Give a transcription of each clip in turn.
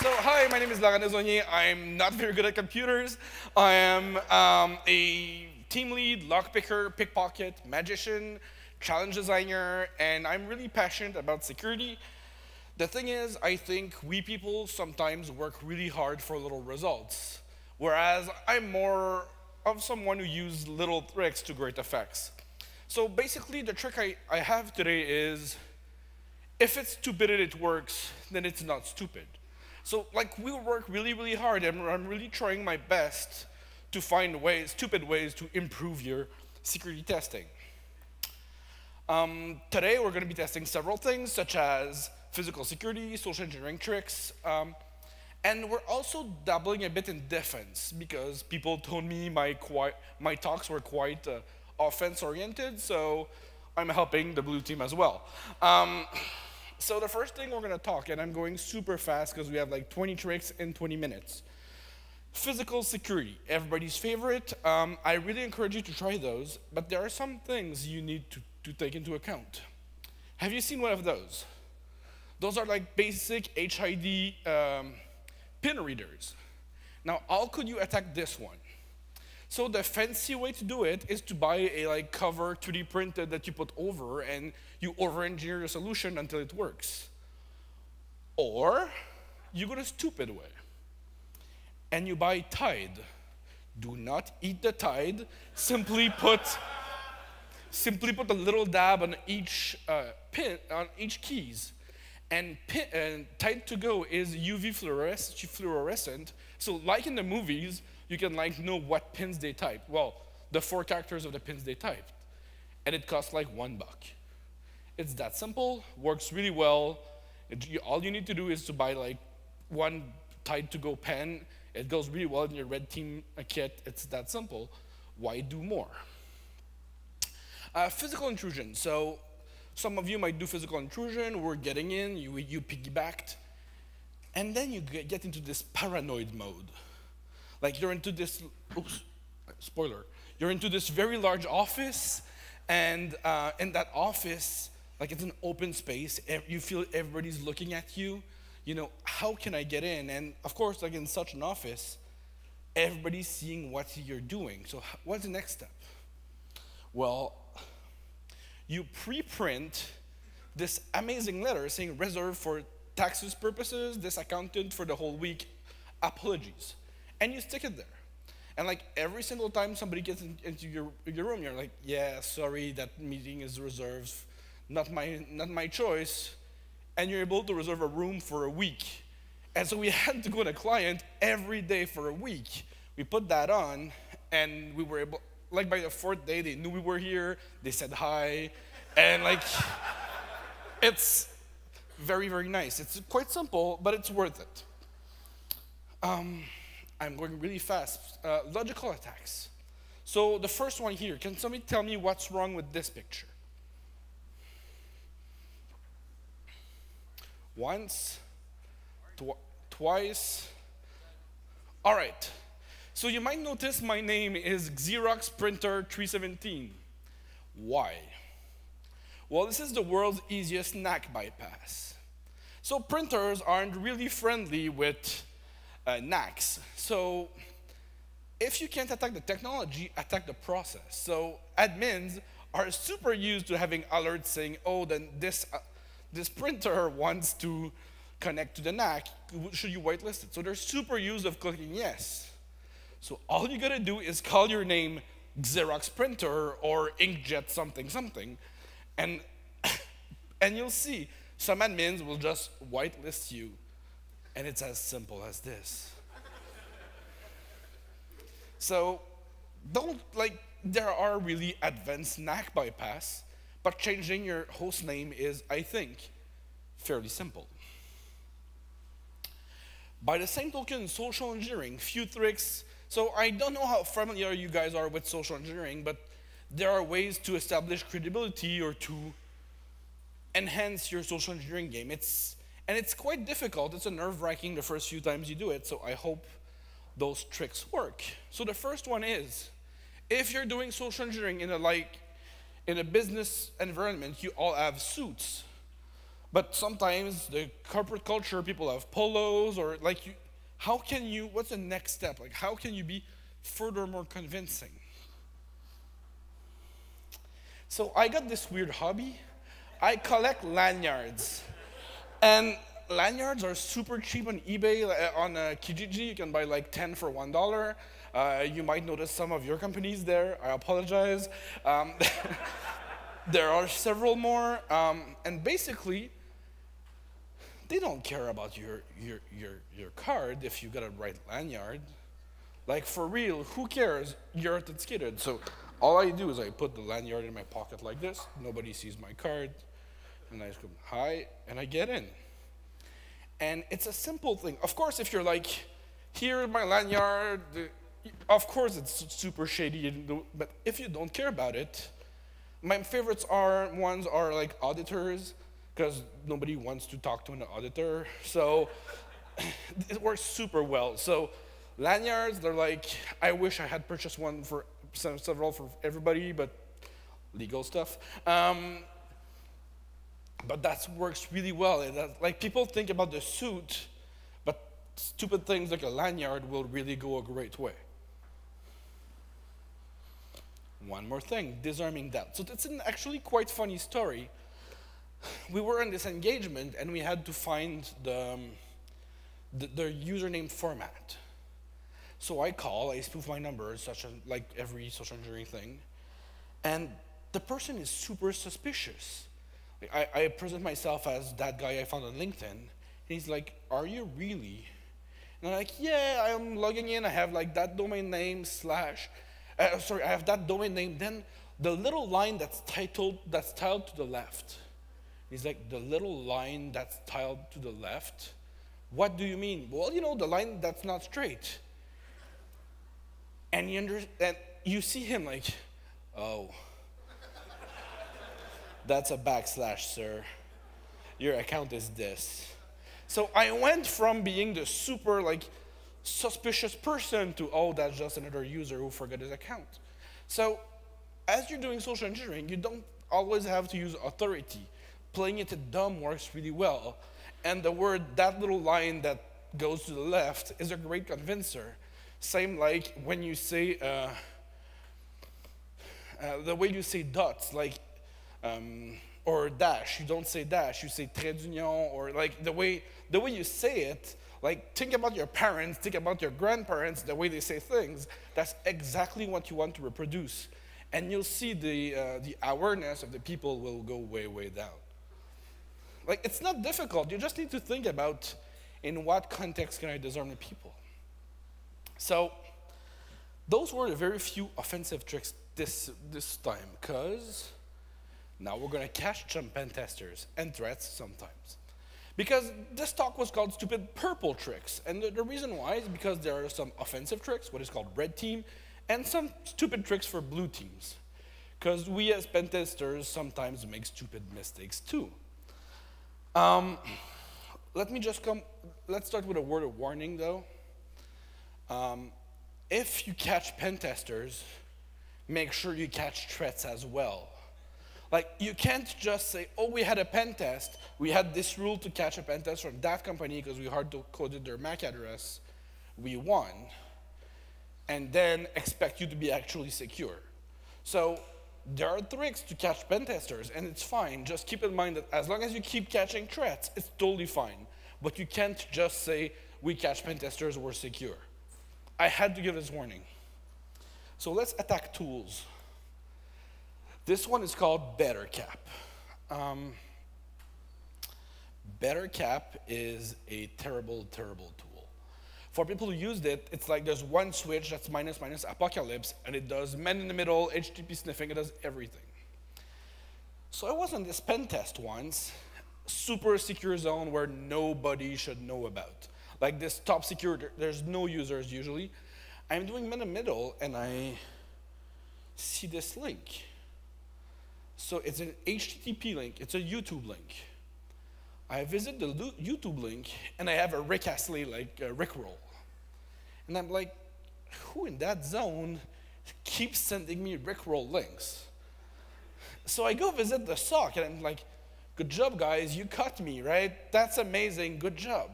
So, hi, my name is Laurent Desaulniers. I'm not very good at computers. I am um, a team lead, lockpicker, pickpocket, magician, challenge designer, and I'm really passionate about security. The thing is, I think we people sometimes work really hard for little results, whereas I'm more of someone who uses little tricks to great effects. So basically, the trick I, I have today is if it's stupid and it works, then it's not stupid. So like we work really, really hard and I'm really trying my best to find ways, stupid ways to improve your security testing. Um, today we're gonna be testing several things such as physical security, social engineering tricks, um, and we're also dabbling a bit in defense because people told me my, my talks were quite uh, offense oriented, so I'm helping the blue team as well. Um, so the first thing we're gonna talk, and I'm going super fast because we have like 20 tricks in 20 minutes. Physical security, everybody's favorite. Um, I really encourage you to try those, but there are some things you need to, to take into account. Have you seen one of those? Those are like basic HID um, pin readers. Now, how could you attack this one? So the fancy way to do it is to buy a like cover 3D printed that you put over and you over-engineer your solution until it works. Or you go the stupid way and you buy Tide. Do not eat the Tide. Simply put, simply put a little dab on each uh, pin, on each keys. And, and Tide to go is UV fluorescent. So like in the movies, you can like know what pins they typed. Well, the four characters of the pins they typed. And it costs like one buck. It's that simple, works really well. It, you, all you need to do is to buy like one Tide to go pen. It goes really well in your red team kit. It's that simple. Why do more? Uh, physical intrusion. So some of you might do physical intrusion. We're getting in, you, you piggybacked. And then you get into this paranoid mode. Like you're into this, oops, spoiler, you're into this very large office, and uh, in that office, like it's an open space, you feel everybody's looking at you. You know, how can I get in? And of course, like in such an office, everybody's seeing what you're doing. So, what's the next step? Well, you pre-print this amazing letter saying reserved for taxes purposes, this accountant for the whole week, apologies and you stick it there. And like every single time somebody gets in, into your, your room, you're like, yeah, sorry, that meeting is reserved, not my, not my choice. And you're able to reserve a room for a week. And so we had to go to a client every day for a week. We put that on, and we were able, like by the fourth day, they knew we were here, they said hi, and like, it's very, very nice. It's quite simple, but it's worth it. Um, I'm going really fast. Uh, logical attacks. So the first one here, can somebody tell me what's wrong with this picture? Once, tw twice. All right. So you might notice my name is Xerox Printer 317. Why? Well, this is the world's easiest NAC bypass. So printers aren't really friendly with uh, NACs. So if you can't attack the technology, attack the process. So admins are super used to having alerts saying, oh, then this, uh, this printer wants to connect to the NAC, should you whitelist it? So they're super used of clicking yes. So all you gotta do is call your name Xerox printer or inkjet something something, and, and you'll see some admins will just whitelist you and it's as simple as this. so don't like, there are really advanced NAC bypass, but changing your host name is, I think, fairly simple. By the same token, social engineering, few tricks. So I don't know how familiar you guys are with social engineering, but there are ways to establish credibility or to enhance your social engineering game. It's and it's quite difficult. It's a nerve wracking the first few times you do it. So I hope those tricks work. So the first one is if you're doing social engineering in a like in a business environment, you all have suits. But sometimes the corporate culture, people have polos or like you, how can you, what's the next step? Like how can you be furthermore convincing? So I got this weird hobby. I collect lanyards. And lanyards are super cheap on eBay. Uh, on uh, Kijiji, you can buy like 10 for $1. Uh, you might notice some of your companies there. I apologize. Um, there are several more. Um, and basically, they don't care about your, your, your, your card if you got a right lanyard. Like, for real, who cares? You're authenticated. So all I do is I put the lanyard in my pocket like this. Nobody sees my card. And I go, hi, and I get in. And it's a simple thing. Of course, if you're like, here my lanyard, of course it's super shady, but if you don't care about it, my favorites are ones are like auditors, because nobody wants to talk to an auditor. So it works super well. So lanyards, they're like, I wish I had purchased one for several for everybody, but legal stuff. Um, but that works really well. That, like people think about the suit, but stupid things like a lanyard will really go a great way. One more thing, disarming doubt. So it's an actually quite funny story. We were in this engagement and we had to find the, um, the, the username format. So I call, I spoof my number, such as like every social engineering thing, and the person is super suspicious. I, I present myself as that guy I found on LinkedIn, and he's like, "Are you really?" And I'm like, "Yeah, I'm logging in. I have like that domain name slash, uh, sorry, I have that domain name. Then the little line that's titled that's tiled to the left." He's like, "The little line that's tiled to the left." What do you mean? Well, you know, the line that's not straight. And you, under, and you see him like, oh, that's a backslash, sir. Your account is this. So I went from being the super like suspicious person to oh that's just another user who forgot his account. So as you're doing social engineering, you don't always have to use authority. Playing it dumb works really well. And the word that little line that goes to the left is a great convincer. Same like when you say, uh, uh, the way you say dots, like, um, or dash, you don't say dash, you say trait d'union, or like the way, the way you say it, like think about your parents, think about your grandparents, the way they say things, that's exactly what you want to reproduce. And you'll see the, uh, the awareness of the people will go way, way down. Like, it's not difficult. You just need to think about in what context can I disarm the people. So those were the very few offensive tricks this, this time, because now we're going to catch some testers and threats sometimes. Because this talk was called Stupid Purple Tricks. And the, the, reason why is because there are some offensive tricks, what is called red team, and some stupid tricks for blue teams. Because we as pen testers sometimes make stupid mistakes too. Um, let me just come, let's start with a word of warning though. Um, if you catch pen testers, make sure you catch threats as well. Like, you can't just say, oh, we had a pen test. We had this rule to catch a pen test from that company because we hard coded their MAC address. We won. And then expect you to be actually secure. So, there are tricks to catch pen testers, and it's fine. Just keep in mind that as long as you keep catching threats, it's totally fine. But you can't just say, we catch pen testers, we're secure. I had to give this warning. So let's attack tools. This one is called BetterCap. Um, BetterCap is a terrible, terrible tool. For people who used it, it's like there's one switch that's minus minus apocalypse, and it does man in the middle, HTTP sniffing, it does everything. So I was on this pen test once, super secure zone where nobody should know about like this top secure, there's no users usually. I'm doing men in the middle and I see this link. So it's an HTTP link, it's a YouTube link. I visit the YouTube link and I have a Rick Astley like a Rickroll. And I'm like, who in that zone keeps sending me Rickroll links? So I go visit the SOC and I'm like, good job, guys, you caught me, right? That's amazing, good job.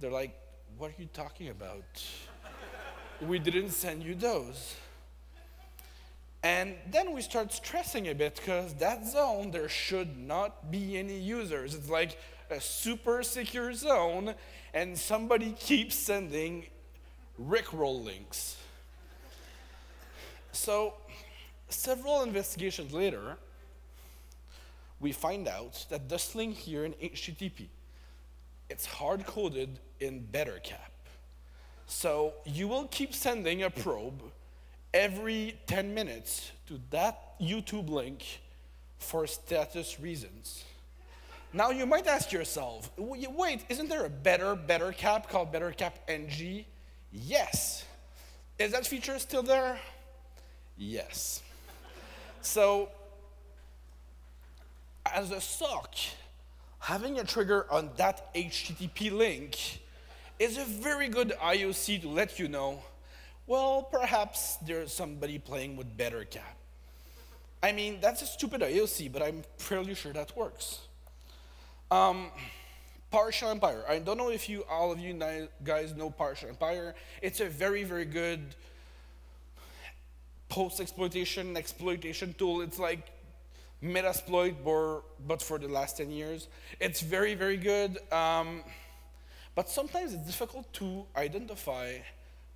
They're like, what are you talking about? we didn't send you those. And then we start stressing a bit because that zone, there should not be any users. It's like a super secure zone, and somebody keeps sending Rickroll links. So, several investigations later, we find out that this link here in HTTP, it's hard coded in Bettercap. So you will keep sending a probe every 10 minutes to that YouTube link for status reasons. Now you might ask yourself, wait, isn't there a better Bettercap called Bettercap NG? Yes. Is that feature still there? Yes. so, as a SOC, having a trigger on that HTTP link is a very good IOC to let you know well, perhaps there's somebody playing with Bettercap. I mean, that's a stupid IOC, but I'm fairly sure that works. Um, PowerShell Empire. I don't know if you, all of you guys know PowerShell Empire. It's a very, very good post-exploitation, exploitation tool. It's like Metasploit, but for the last 10 years. It's very, very good. Um, but sometimes it's difficult to identify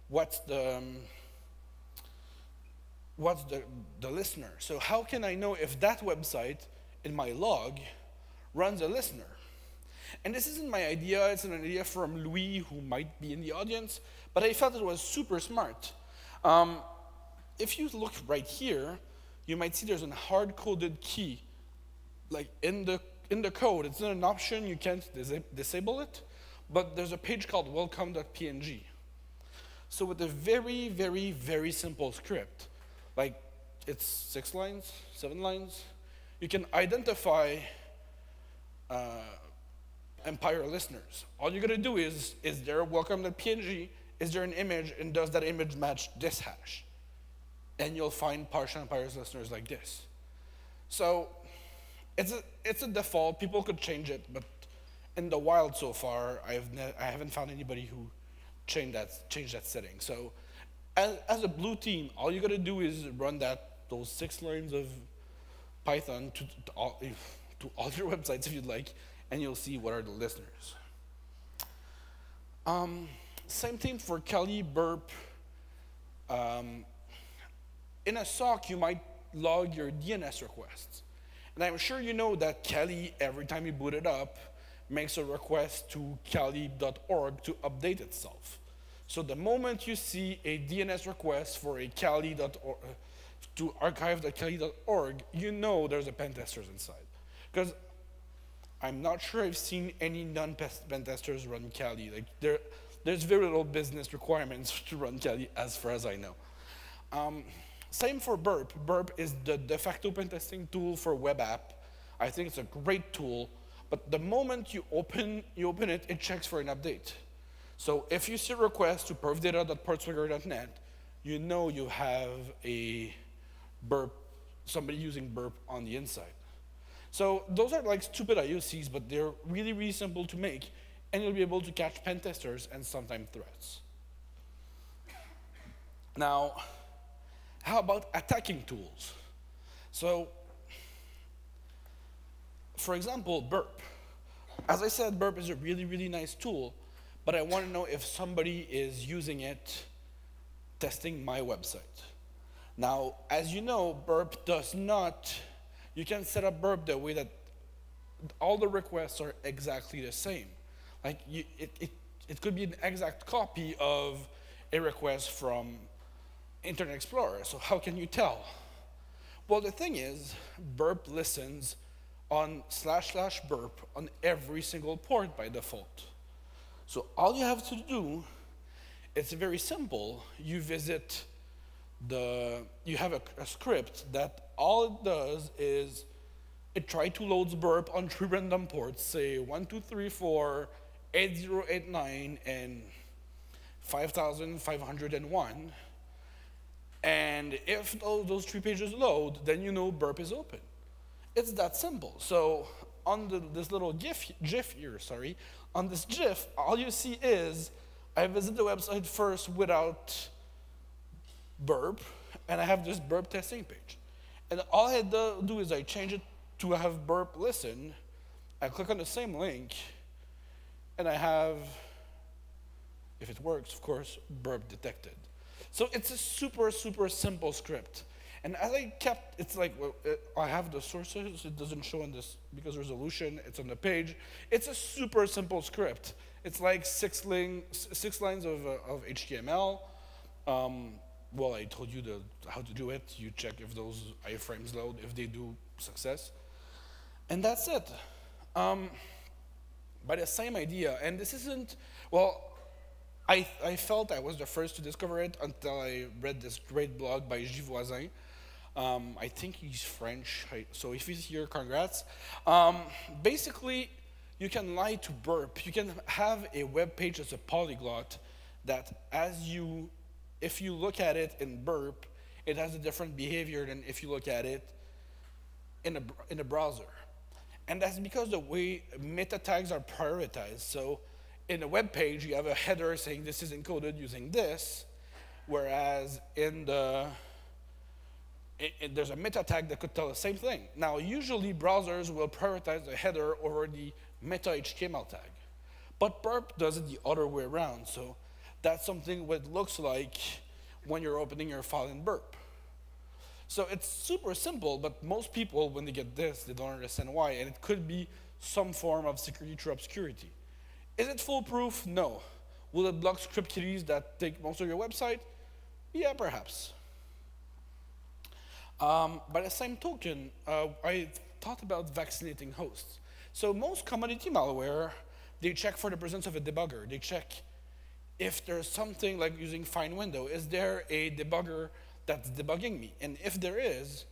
what's the, um, what's the, the listener. So how can I know if that website in my log runs a listener? And this isn't my idea, it's an idea from Louis, who might be in the audience, but I felt it was super smart. Um, if you look right here, you might see there's a hard-coded key, like in the, in the code. It's not an option, you can't dis disable it, but there's a page called welcome.png. So with a very, very, very simple script, like it's six lines, seven lines, you can identify uh, Empire listeners. All you're gonna do is, is there a welcome.png, is there an image, and does that image match this hash? And you'll find PowerShell Empire's listeners like this. So it's a, it's a default, people could change it, but in the wild so far, I've I haven't found anybody who changed that, changed that setting. So as, as a blue team, all you got to do is run that those six lines of Python to, to, all, to all your websites if you'd like, and you'll see what are the listeners. Um, same thing for Kali Burp. Um, in a SOC, you might log your DNS requests. And I'm sure you know that Kali, every time you boot it up, makes a request to kali.org to update itself. So the moment you see a DNS request for a kali.org, to archive.kali.org, you know there's a pen testers inside. Because I'm not sure I've seen any non-pen testers run Kali. Like there, there's very little business requirements to run Kali as far as I know. Um, same for Burp. Burp is the de facto pen testing tool for web app. I think it's a great tool but the moment you open, you open it, it checks for an update. So if you see a request to perfdata.portswigger.net, you know you have a burp, somebody using burp on the inside. So those are like stupid IOCs, but they're really, really simple to make, and you'll be able to catch pen testers and sometimes threats. Now, how about attacking tools? So for example, Burp. As I said, Burp is a really, really nice tool, but I want to know if somebody is using it testing my website. Now, as you know, Burp does not, you can set up Burp the way that all the requests are exactly the same. Like, you, it, it, it could be an exact copy of a request from Internet Explorer, so how can you tell? Well, the thing is, Burp listens on slash slash burp on every single port by default. So all you have to do, it's very simple. You visit the, you have a, a script that all it does is it tries to load burp on three random ports, say 1234, 8089, and 5501. And if those, those three pages load, then you know burp is open. It's that simple. So on the, this little GIF, GIF here, sorry, on this GIF, all you see is I visit the website first without burp, and I have this burp testing page. And all I do is I change it to have burp listen. I click on the same link, and I have, if it works, of course, burp detected. So it's a super, super simple script. And as I kept, it's like, well, it, I have the sources, it doesn't show in this because resolution, it's on the page. It's a super simple script. It's like six, ling, six lines of, uh, of HTML. Um, well, I told you the, how to do it. You check if those iframes load, if they do, success. And that's it. Um, the same idea, and this isn't, well, I, I felt I was the first to discover it until I read this great blog by Gilles Voisin. Um, I think he's French, so if he's here, congrats. Um, basically, you can lie to burp. You can have a web page as a polyglot that as you if you look at it in burp, it has a different behavior than if you look at it in a, in a browser. And that's because the way meta tags are prioritized. So in a web page, you have a header saying this is encoded using this, whereas in the it, it, there's a meta tag that could tell the same thing. Now, usually browsers will prioritize the header over the meta HTML tag. But Burp does it the other way around. So that's something what looks like when you're opening your file in burp. So it's super simple, but most people, when they get this, they don't understand why, and it could be some form of security through obscurity. Is it foolproof? No. Will it block script kiddies that take most of your website? Yeah, perhaps. Um, by the same token, uh, I thought about vaccinating hosts. So most commodity malware, they check for the presence of a debugger. They check if there's something like using find window, is there a debugger that's debugging me? And if there is,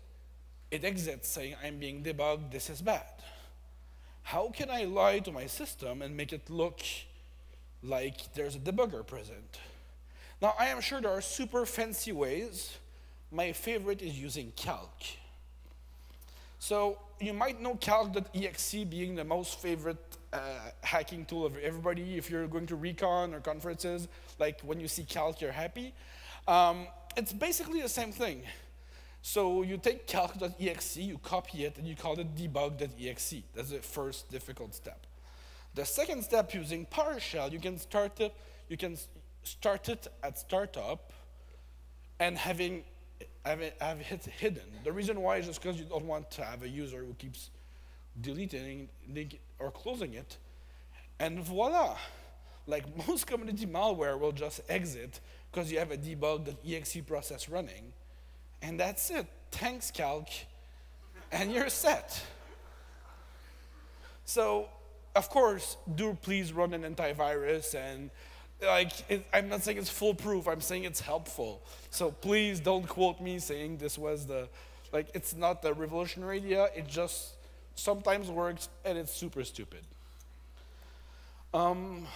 it exits saying I'm being debugged, this is bad. How can I lie to my system and make it look like there's a debugger present? Now, I am sure there are super fancy ways. My favorite is using calc. So you might know calc.exe being the most favorite uh, hacking tool of everybody. If you're going to recon or conferences, like when you see calc, you're happy. Um, it's basically the same thing. So you take calc.exe, you copy it, and you call it debug.exe. That's the first difficult step. The second step, using PowerShell, you can start it, you can start it at startup and having have have it hidden. The reason why is just because you don't want to have a user who keeps deleting or closing it. And voila, like most commodity malware will just exit because you have a debug.exe process running. And that's it. Thanks, calc. And you're set. So, of course, do please run an antivirus and like it, I'm not saying it's foolproof. I'm saying it's helpful. So please don't quote me saying this was the like it's not the revolutionary idea. It just sometimes works and it's super stupid. Um,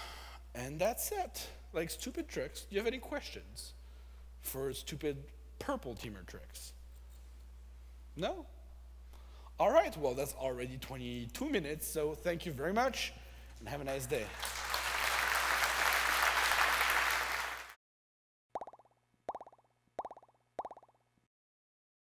and that's it. Like stupid tricks. Do you have any questions for stupid purple teamer tricks? No? All right, well, that's already 22 minutes, so thank you very much and have a nice day.